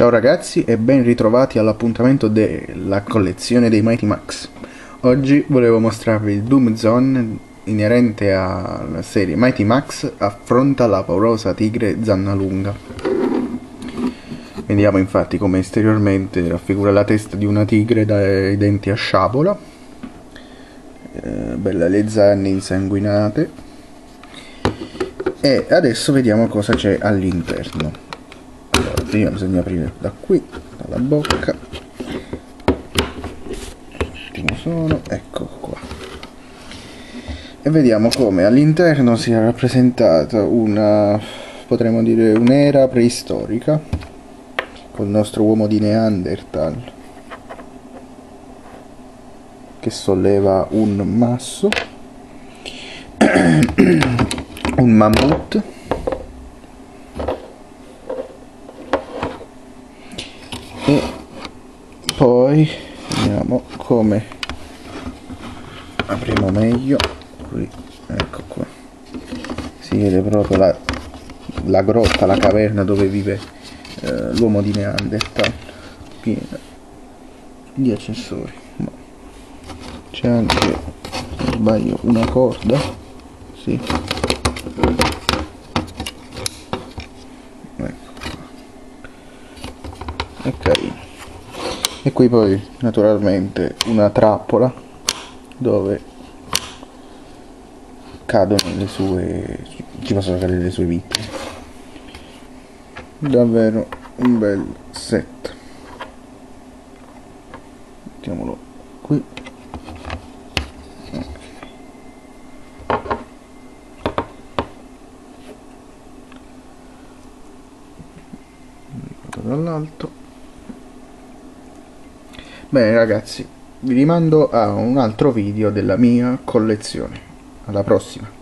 Ciao ragazzi e ben ritrovati all'appuntamento della collezione dei Mighty Max. Oggi volevo mostrarvi il Doom Zone inerente alla serie Mighty Max affronta la paurosa tigre zanna lunga. Vediamo infatti come esteriormente raffigura la testa di una tigre dai denti a sciabola, eh, bella le zanne insanguinate e adesso vediamo cosa c'è all'interno prima bisogna aprire da qui dalla bocca. Ultimo sono? Ecco qua. E vediamo come all'interno sia rappresentata una potremmo dire un'era preistorica col nostro uomo di Neanderthal che solleva un masso un mammut e poi vediamo come apriamo meglio. Qui ecco qua. Si vede proprio la, la grotta la caverna dove vive eh, l'uomo di Neanderthal piena di accessori. C'è anche se sbaglio una corda sì carino e qui poi naturalmente una trappola dove cadono le sue ci possono cadere le sue vittime. Davvero un bel set. Mettiamolo qui. Dall'alto Bene ragazzi, vi rimando a un altro video della mia collezione. Alla prossima!